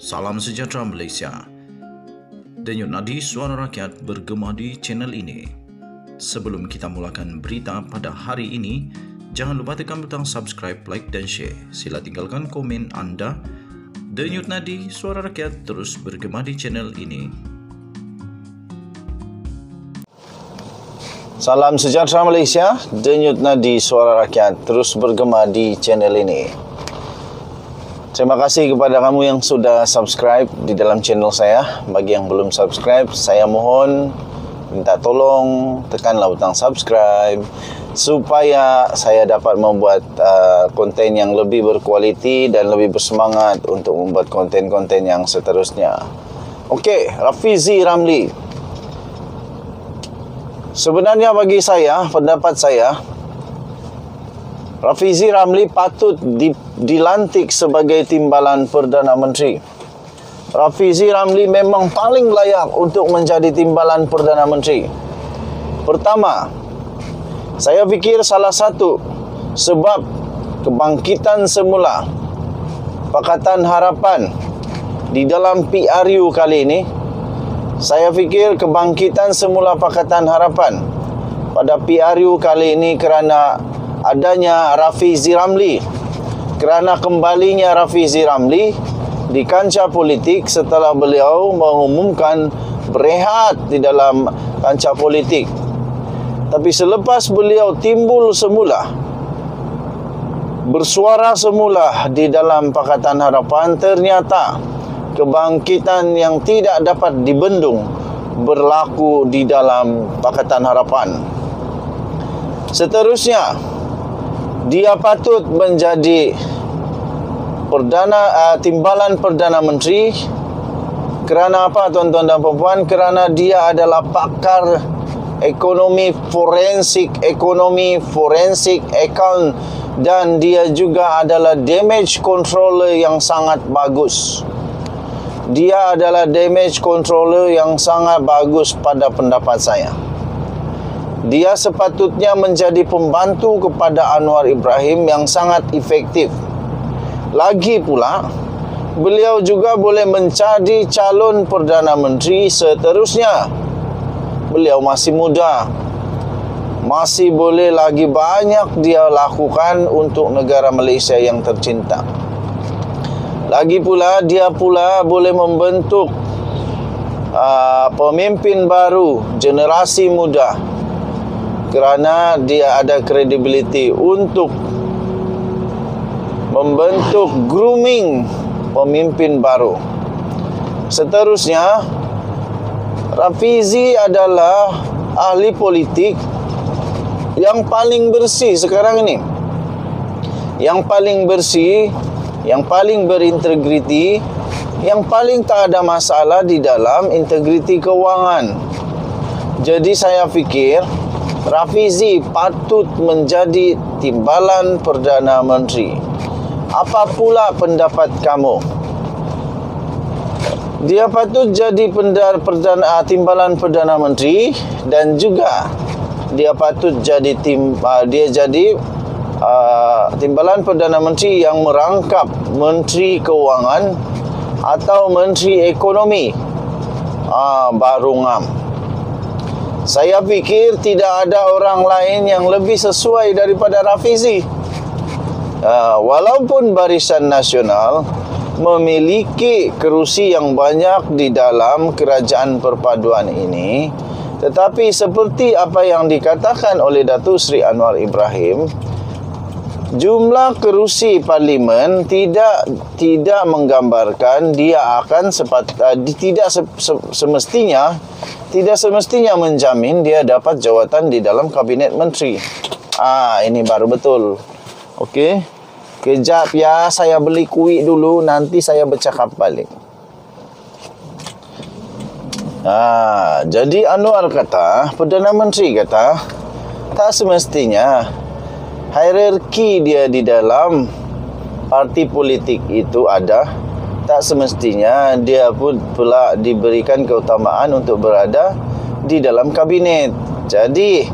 Salam sejahtera Malaysia. Denyut nadi suara rakyat bergema di channel ini. Sebelum kita mulakan berita pada hari ini, jangan lupa tekan butang subscribe, like dan share. Sila tinggalkan komen anda. Denyut nadi suara rakyat terus bergema di channel ini. Salam sejahtera Malaysia, denyut nadi suara rakyat terus bergema di channel ini. Terima kasih kepada kamu yang sudah subscribe di dalam channel saya. Bagi yang belum subscribe, saya mohon minta tolong tekanlah butang subscribe supaya saya dapat membuat uh, konten yang lebih berkualiti dan lebih bersemangat untuk membuat konten-konten yang seterusnya. Okey, Rafizi Ramli. Sebenarnya bagi saya, pendapat saya, Rafizi Ramli patut di, dilantik sebagai timbalan Perdana Menteri. Rafizi Ramli memang paling layak untuk menjadi timbalan Perdana Menteri. Pertama, saya fikir salah satu sebab kebangkitan semula Pakatan Harapan di dalam PRU kali ini, saya fikir kebangkitan semula Pakatan Harapan pada PRU kali ini kerana adanya Rafizi Ramli kerana kembalinya Rafizi Ramli di kancah politik setelah beliau mengumumkan berehat di dalam kancah politik. Tapi selepas beliau timbul semula bersuara semula di dalam Pakatan Harapan ternyata kebangkitan yang tidak dapat dibendung berlaku di dalam Pakatan Harapan. Seterusnya, dia patut menjadi perdana uh, timbalan perdana menteri. Kerana apa tuan-tuan dan puan kerana dia adalah pakar ekonomi forensik ekonomi forensik account. Dan dia juga adalah damage controller yang sangat bagus. Dia adalah damage controller yang sangat bagus pada pendapat saya dia sepatutnya menjadi pembantu kepada Anwar Ibrahim yang sangat efektif. Lagi pula, beliau juga boleh menjadi calon Perdana Menteri seterusnya. Beliau masih muda. Masih boleh lagi banyak dia lakukan untuk negara Malaysia yang tercinta. Lagi pula, dia pula boleh membentuk uh, pemimpin baru, generasi muda kerana dia ada kredibiliti untuk membentuk grooming pemimpin baru. Seterusnya, Rafizi adalah ahli politik yang paling bersih sekarang ini. Yang paling bersih, yang paling berintegriti, yang paling tak ada masalah di dalam integriti keuangan. Jadi saya fikir Rafizi patut menjadi timbalan Perdana Menteri. Apa pula pendapat kamu? Dia patut jadi pendar, perdana, ah, timbalan Perdana Menteri dan juga dia patut jadi tim uh, dia jadi uh, timbalan Perdana Menteri yang merangkap Menteri Keuangan atau Menteri Ekonomi uh, baru ngam. Saya fikir tidak ada orang lain yang lebih sesuai daripada Rafizi. Uh, walaupun Barisan Nasional memiliki kerusi yang banyak di dalam kerajaan perpaduan ini, tetapi seperti apa yang dikatakan oleh Datuk Seri Anwar Ibrahim, jumlah kerusi parlimen tidak tidak menggambarkan dia akan sepat, uh, tidak se, se, semestinya tidak semestinya menjamin dia dapat jawatan di dalam kabinet menteri. Ah, ini baru betul. Okey. Kejap ya, saya beli kuih dulu, nanti saya bercakap balik. Ah, jadi Anwar kata, Perdana Menteri kata, tak semestinya hierarki dia di dalam parti politik itu ada tak semestinya dia pun pula diberikan keutamaan untuk berada di dalam kabinet. Jadi,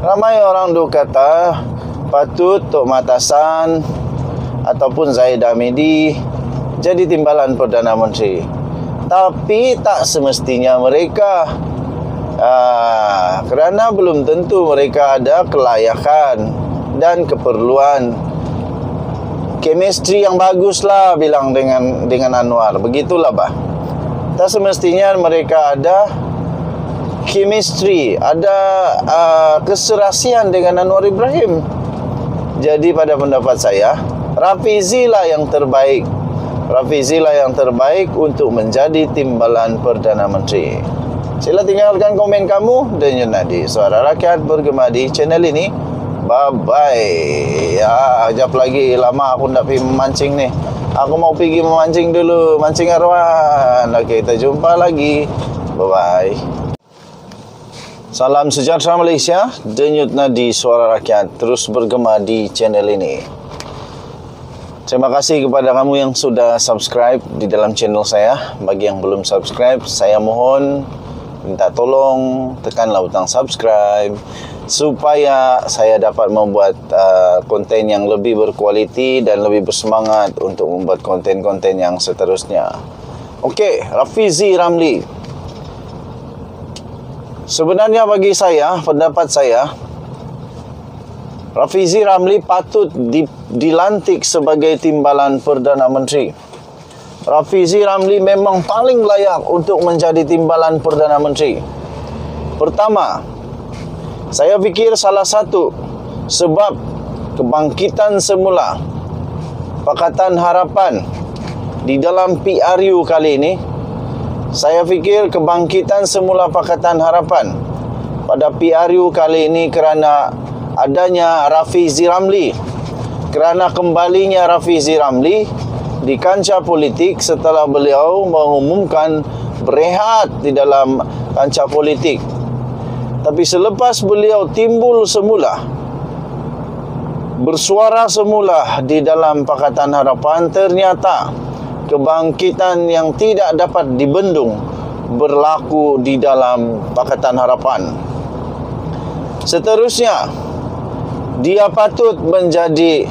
ramai orang duk kata patut Tok Matasan ataupun Zaid Amidi jadi timbalan Perdana Menteri. Tapi tak semestinya mereka uh, kerana belum tentu mereka ada kelayakan dan keperluan chemistry yang bagus lah bilang dengan dengan Anwar. Begitulah bah. Tak semestinya mereka ada chemistry, ada uh, keserasian dengan Anwar Ibrahim. Jadi pada pendapat saya, Rafizi lah yang terbaik. Rafizi lah yang terbaik untuk menjadi timbalan Perdana Menteri. Sila tinggalkan komen kamu dan Yunadi. Suara rakyat bergema di channel ini. Bye-bye. Ya, jap lagi lama aku nak pergi memancing ni. Aku mau pergi memancing dulu. Mancing arwan. Okey, kita jumpa lagi. Bye-bye. Salam sejahtera Malaysia, denyut nadi suara rakyat terus bergema di channel ini. Terima kasih kepada kamu yang sudah subscribe di dalam channel saya. Bagi yang belum subscribe, saya mohon minta tolong tekanlah butang subscribe supaya saya dapat membuat uh, konten yang lebih berkualiti dan lebih bersemangat untuk membuat konten-konten yang seterusnya. Okey, Rafizi Ramli. Sebenarnya bagi saya, pendapat saya, Rafizi Ramli patut di, dilantik sebagai timbalan Perdana Menteri. Rafizi Ramli memang paling layak untuk menjadi timbalan Perdana Menteri. Pertama, saya fikir salah satu sebab kebangkitan semula Pakatan Harapan di dalam PRU kali ini saya fikir kebangkitan semula Pakatan Harapan pada PRU kali ini kerana adanya Rafizi Ramli. Kerana kembalinya Rafizi Ramli di kancah politik setelah beliau mengumumkan berehat di dalam kancah politik. Tapi selepas beliau timbul semula bersuara semula di dalam Pakatan Harapan ternyata kebangkitan yang tidak dapat dibendung berlaku di dalam Pakatan Harapan. Seterusnya, dia patut menjadi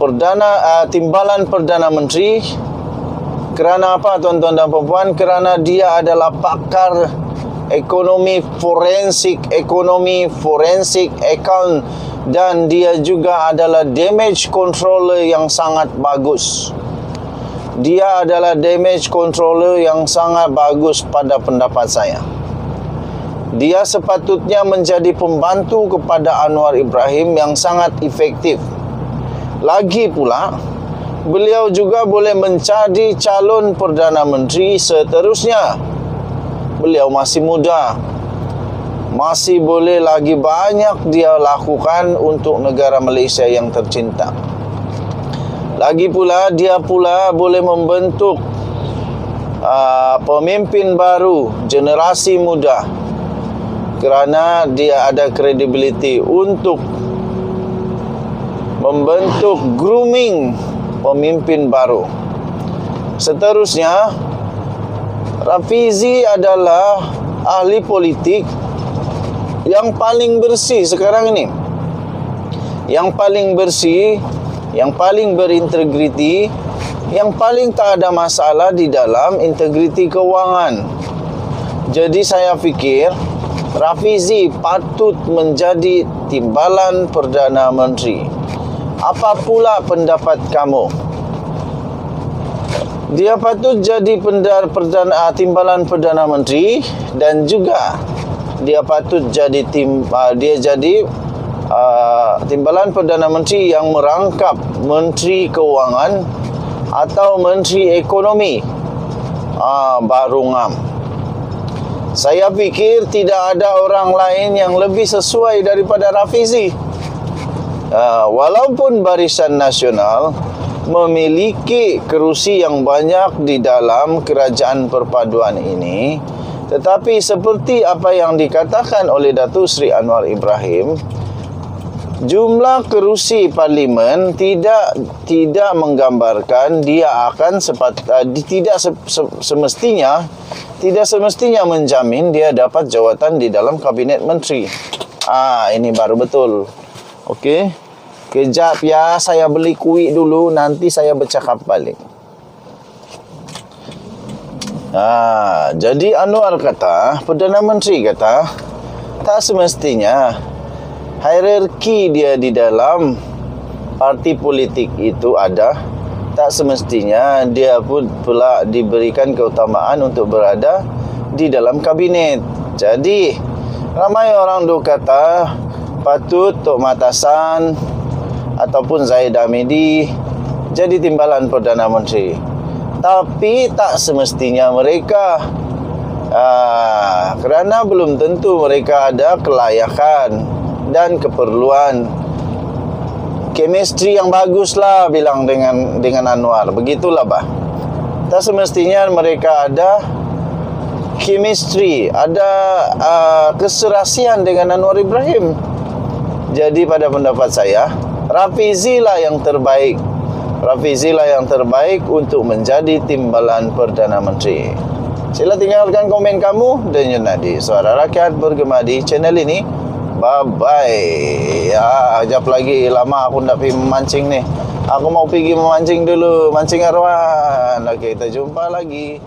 perdana uh, timbalan perdana menteri kerana apa tuan-tuan dan puan kerana dia adalah pakar ekonomi forensik ekonomi forensik account dan dia juga adalah damage controller yang sangat bagus dia adalah damage controller yang sangat bagus pada pendapat saya. Dia sepatutnya menjadi pembantu kepada Anwar Ibrahim yang sangat efektif. Lagi pula, beliau juga boleh menjadi calon Perdana Menteri seterusnya. Beliau masih muda. Masih boleh lagi banyak dia lakukan untuk negara Malaysia yang tercinta. Lagi pula dia pula boleh membentuk uh, pemimpin baru generasi muda kerana dia ada kredibiliti untuk membentuk grooming pemimpin baru. Seterusnya Rafizi adalah ahli politik yang paling bersih sekarang ini. Yang paling bersih yang paling berintegriti, yang paling tak ada masalah di dalam integriti keuangan. Jadi saya fikir Rafizi patut menjadi timbalan Perdana Menteri. Apa pula pendapat kamu? Dia patut jadi pendar perdana timbalan Perdana Menteri dan juga dia patut jadi tim uh, dia jadi uh, timbalan Perdana Menteri yang merangkap Menteri Keuangan atau Menteri Ekonomi uh, baru ngam. Saya fikir tidak ada orang lain yang lebih sesuai daripada Rafizi. Uh, walaupun Barisan Nasional memiliki kerusi yang banyak di dalam kerajaan perpaduan ini, tetapi seperti apa yang dikatakan oleh Datuk Sri Anwar Ibrahim, jumlah kerusi parlimen tidak tidak menggambarkan dia akan sepat, uh, tidak se, se, semestinya tidak semestinya menjamin dia dapat jawatan di dalam kabinet menteri. Ah ini baru betul. Okey. Kejap ya saya beli kuih dulu nanti saya bercakap balik. Ah, jadi Anwar kata, Perdana Menteri kata, tak semestinya hierarki dia di dalam parti politik itu ada tak semestinya dia pun pula diberikan keutamaan untuk berada di dalam kabinet. Jadi, ramai orang duk kata patut Tok Matasan ataupun Zaid Amidi jadi timbalan Perdana Menteri. Tapi tak semestinya mereka aa, kerana belum tentu mereka ada kelayakan dan keperluan chemistry yang bagus lah bilang dengan dengan Anwar. Begitulah bah. Tak semestinya mereka ada chemistry ada uh, keserasian dengan Anwar Ibrahim. Jadi pada pendapat saya Rafizi lah yang terbaik Rafizi lah yang terbaik untuk menjadi timbalan Perdana Menteri. Sila tinggalkan komen kamu dan Yunadi. Suara rakyat bergema di channel ini. Bye-bye. Ya, jap lagi lama aku nak pergi memancing ni. Aku mau pergi memancing dulu. Mancing arwan. Okey, kita jumpa lagi.